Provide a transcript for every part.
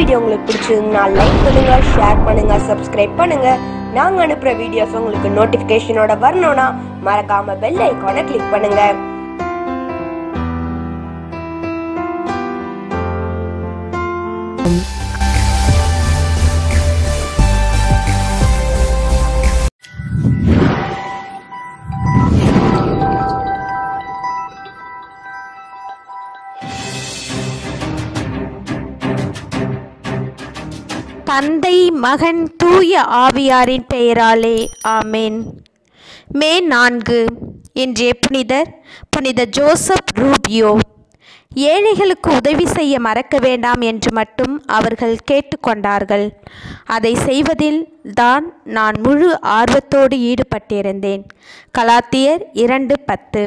Video உங்களுக்கு பிடிச்சிருந்தா like பண்ணுங்க ஷேர் பண்ணுங்க சப்ஸ்கிரைப் பண்ணுங்க. நாங்க அனுப்புற வீடியோஸ் உங்களுக்கு நோட்டிபிகேஷனோட வரணும்னா மறக்காம பெல் ஐகானை கிளிக் பண்ணுங்க. தந்தை மகன் தூய ஆவியாரின் பெயராலே ஆமேன். மே நான்கு இன்றைய புனிதர் புனித ஜோசப் ரூபியோ. ஏழைகளுக்கு உதவி செய்ய மறக்க வேண்டாம் என்று மட்டும் அவர்கள் கேட்டுக்கொண்டார்கள். அதை செய்வதில் தான் நான் முழு ஆர்வத்தோடு ஈடுபட்டிருந்தேன். கலாத்தியர் இரண்டு பத்து.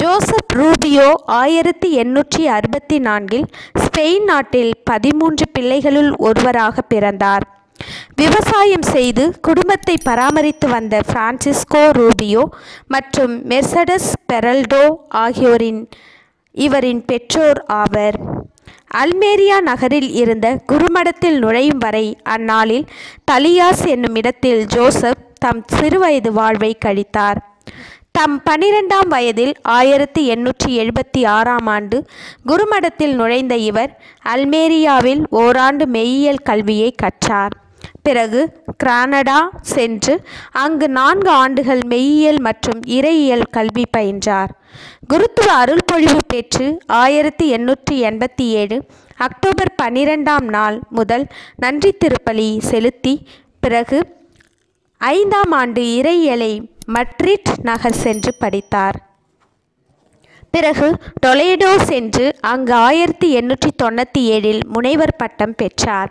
ஜோசப் ரூபியோ ஆயிரத்தி எண்ணூற்றி அறுபத்தி நான்கில் ஸ்பெயின் நாட்டில் பதிமூன்று பிள்ளைகளுள் ஒருவராக பிறந்தார். விவசாயம் செய்து குடும்பத்தை பராமரித்து வந்த பிரான்சிஸ்கோ ரூபியோ மற்றும் மெர்சடஸ் பெரல்டோ ஆகியோரின் இவரின் பெற்றோர் ஆவர். அல்மேரியா நகரில் இருந்த குருமடத்தில் நுழையும் வரை அந்நாளில் தலியாஸ் என்னும் இடத்தில் ஜோசப் தம் சிறுவயது வாழ்வை கழித்தார். தம் பனிரெண்டாம் வயதில் ஆயிரத்தி எண்ணூற்றி எழுபத்தி ஆறாம் ஆண்டு குருமடத்தில் நுழைந்த இவர் அல்மேரியாவில் ஓராண்டு மெய்யியல் கல்வியை கற்றார். பிறகு கிரானடா சென்று அங்கு நான்கு ஆண்டுகள் மெய்யியல் மற்றும் இறையியல் கல்வி பயின்றார். குருத்துவ அருள்பொழிவு பெற்று ஆயிரத்தி எண்ணூற்றி எண்பத்தி ஏழு அக்டோபர் பன்னிரெண்டாம் நாள் முதல் நன்றி திருப்பலி செலுத்தி பிறகு ஐந்தாம் ஆண்டு இறையியலை மட்ரிட் நகர் சென்று படித்தார். பிறகு டொலேடோ சென்று அங்கு ஆயிரத்தி எண்ணூற்றி தொண்ணூற்றி ஏழில் முனைவர் பட்டம் பெற்றார்.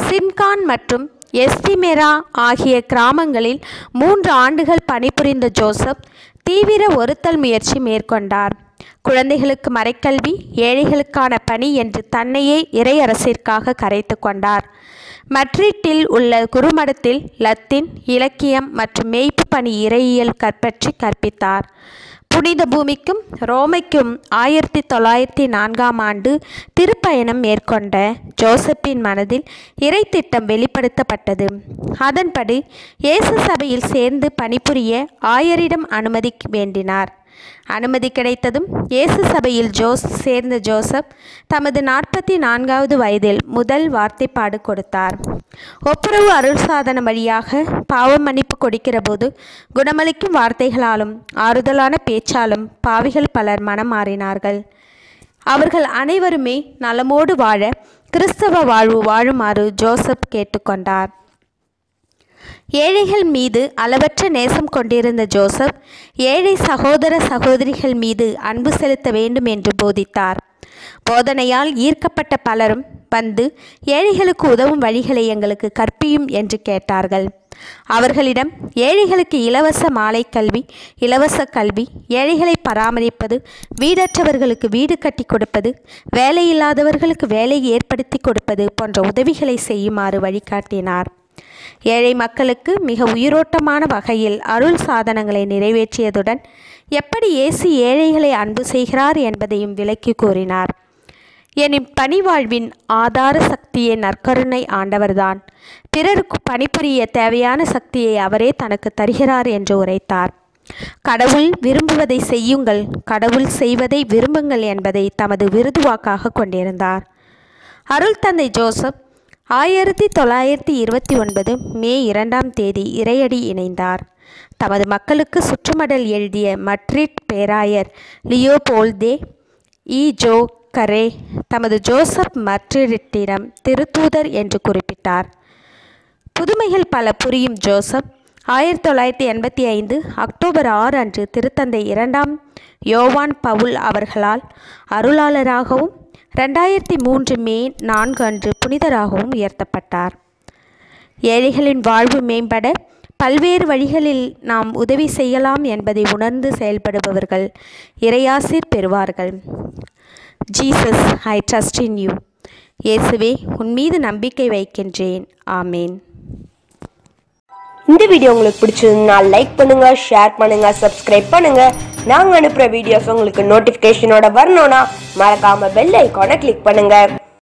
சின்கான் மற்றும் எஸ்திமெரா ஆகிய கிராமங்களில் மூன்று ஆண்டுகள் பணிபுரிந்த ஜோசப் தீவிர ஒருத்தல் முயற்சி மேற்கொண்டார். குழந்தைகளுக்கு மறைக்கல்வி ஏழைகளுக்கான பணி என்று தன்னையே இறையரசிற்காக கரைத்து கொண்டார். மட்ரிட்டில் உள்ள குருமடத்தில் லத்தீன் இலக்கியம் மற்றும் மேய்ப்பு பணி இறையியல் கற்பற்றி கற்பித்தார். புனித பூமிக்கும் ரோமைக்கும் ஆயிரத்தி தொள்ளாயிரத்தி நான்காம் ஆண்டு திருப்பயணம் மேற்கொண்ட ஜோசப்பின் மனதில் இறை திட்டம் வெளிப்படுத்தப்பட்டது. அதன்படி இயேசு சபையில் சேர்ந்து பணிபுரிய ஆயரிடம் அனுமதி வேண்டினார். அனுமதி கிடைத்ததும் இயேசு சபையில் ஜோஸ் சேர்ந்த ஜோசப் தமது நாற்பத்தி நான்காவது வயதில் முதல் வார்த்தைப்பாடு கொடுத்தார். ஒப்புரவு அருள் சாதன வழியாக பாவ மன்னிப்பு கொடுக்கிற போது குணமளிக்கும் வார்த்தைகளாலும் ஆறுதலான பேச்சாலும் பாவிகள் பலர் மனம் மாறினார்கள். அவர்கள் அனைவருமே நலமோடு வாழ கிறிஸ்தவ வாழ்வு வாழுமாறு ஜோசப் கேட்டுக்கொண்டார். ஏழைகள் மீது அளவற்ற நேசம் கொண்டிருந்த ஜோசப் ஏழை சகோதர சகோதரிகள் மீது அன்பு செலுத்த வேண்டும் என்று போதித்தார். போதனையால் ஈர்க்கப்பட்ட பலரும் வந்து ஏழைகளுக்கு உதவும் வழிகளை எங்களுக்கு கற்பியும் என்று கேட்டார்கள். அவர்களிடம் ஏழைகளுக்கு இலவச மாலை கல்வி இலவச கல்வி ஏழைகளை பராமரிப்பது வீடற்றவர்களுக்கு வீடு கட்டி கொடுப்பது வேலையில்லாதவர்களுக்கு வேலை ஏற்படுத்தி கொடுப்பது போன்ற உதவிகளை செய்யுமாறு வழிகாட்டினார். ஏழை மக்களுக்கு மிக உயிரோட்டமான வகையில் அருள் சாதனங்களை நிறைவேற்றியதுடன் எப்படி இயேசு ஏழைகளை அன்பு செய்கிறார் என்பதையும் விளக்கி கூறினார். என் பணிவாழ்வின் ஆதார சக்தியை நற்கருணை ஆண்டவர்தான். பிறருக்கு பணிபுரிய தேவையான சக்தியை அவரே தனக்கு தருகிறார் என்று உரைத்தார். கடவுள் விரும்புவதை செய்யுங்கள் கடவுள் செய்வதை விரும்புங்கள் என்பதை தமது விருதுவாக்காக கொண்டிருந்தார். அருள் தந்தை ஜோசப் ஆயிரத்தி தொள்ளாயிரத்தி இருபத்தி ஒன்பது மே இரண்டாம் தேதி இறையடி இணைந்தார். தமது மக்களுக்கு சுற்றுமடல் எழுதிய மட்ரிட் பேராயர் லியோபோல்தே இ ஜோ கரே தமது ஜோசப் மட்ரிட்டிடம் திருத்தூதர் என்று குறிப்பிட்டார். புதுமைகள் பல புரியும் ஜோசப் ஆயிரத்தி தொள்ளாயிரத்தி எண்பத்தி ஐந்து அக்டோபர் ஆறு அன்று திருத்தந்தை இரண்டாம் யோவான் பவுல் அவர்களால் அருளாளராகவும் ரெண்டாயிரத்தி மூன்று மே நான்கு அன்று புனிதராகவும் உயர்த்தப்பட்டார். ஏழைகளின் வாழ்வு மேம்பட பல்வேறு வழிகளில் நாம் உதவி செய்யலாம் என்பதை உணர்ந்து செயல்படுபவர்கள் இறையாசிர் பெறுவார்கள். Jesus I trust in you. இயேசுவே உன் மீது நம்பிக்கை வைக்கின்றேன். ஆமேன். இந்த வீடியோ உங்களுக்கு பிடிச்சிருந்தா லைக் பண்ணுங்க ஷேர் பண்ணுங்க சப்ஸ்கிரைப் பண்ணுங்க. நாங்க அனுப்புற வீடியோஸ் உங்களுக்கு நோட்டிபிகேஷனோட வரணும்னா மறக்காம பெல் ஐகானை கிளிக் பண்ணுங்க.